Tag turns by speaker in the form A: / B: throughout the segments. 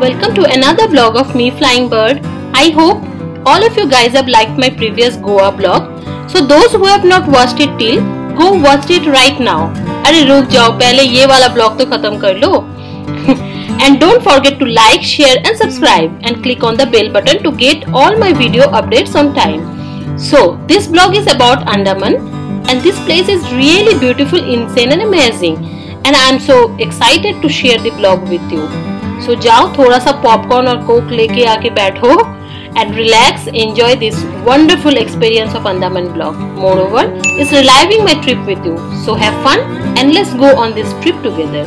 A: welcome to another vlog of me flying bird. I hope all of you guys have liked my previous Goa vlog. So those who have not watched it till, go watch it right now. अरे रुक जाओ पहले ये वाला blog तो खत्म कर लो and don't forget to like, share and subscribe and click on the bell button to get all my video updates on time. So this blog is about Andaman and this place is really beautiful, insane and amazing and I am so excited to share the blog with you. So जाओ थोड़ा सा popcorn और Coke लेके आके बैठो and relax, enjoy this wonderful experience of Andaman blog. Moreover, it's reliving my trip with you. So have fun and let's go on this trip together.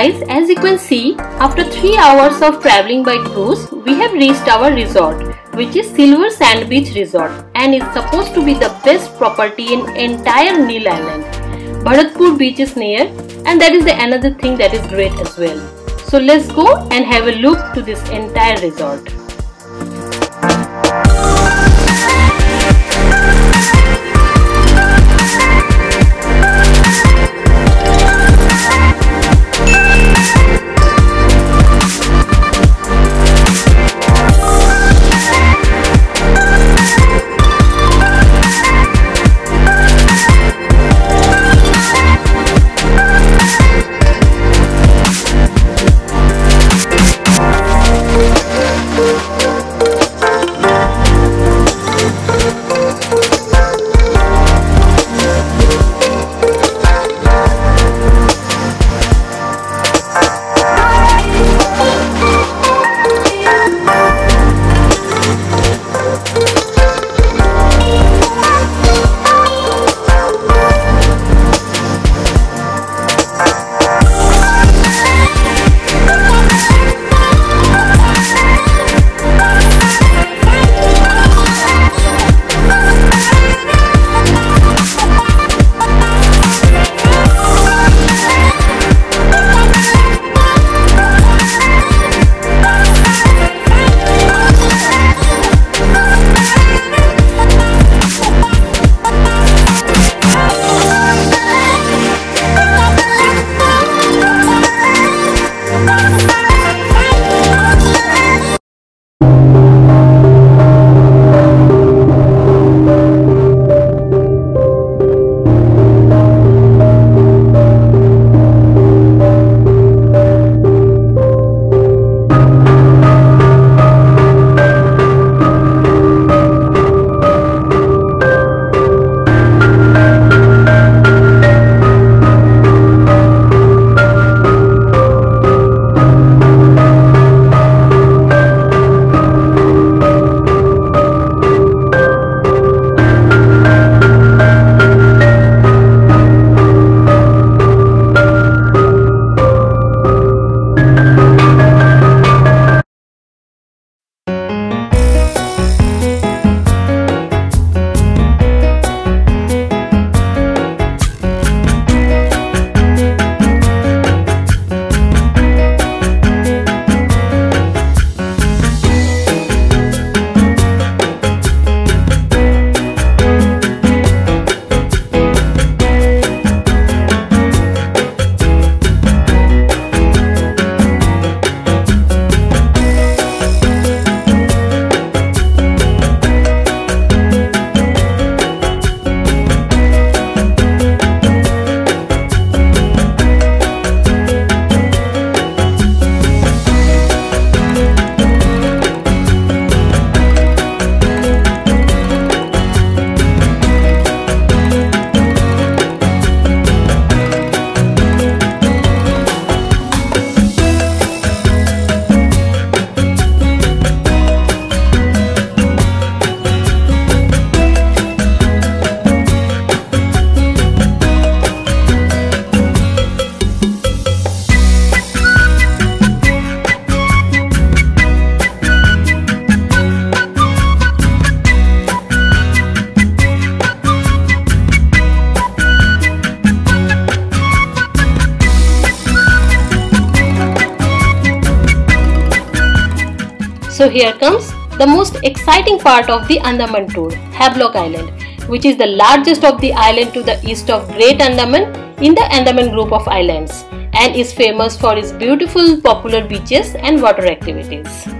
A: Guys, as you can see, after 3 hours of traveling by cruise, we have reached our resort, which is Silver Sand Beach Resort and is supposed to be the best property in entire Neil Island. Bharatpur beach is near and that is the another thing that is great as well. So let's go and have a look to this entire resort. So here comes the most exciting part of the Andaman tour, Havelock Island, which is the largest of the island to the east of Great Andaman in the Andaman group of islands and is famous for its beautiful popular beaches and water activities.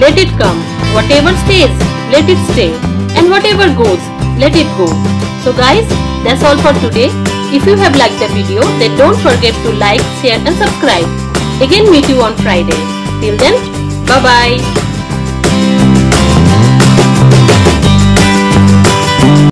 A: Let it come. Whatever stays, let it stay. And whatever goes, let it go. So guys, that's all for today. If you have liked the video, then don't forget to like, share and subscribe. Again meet you on Friday. Till then, bye bye.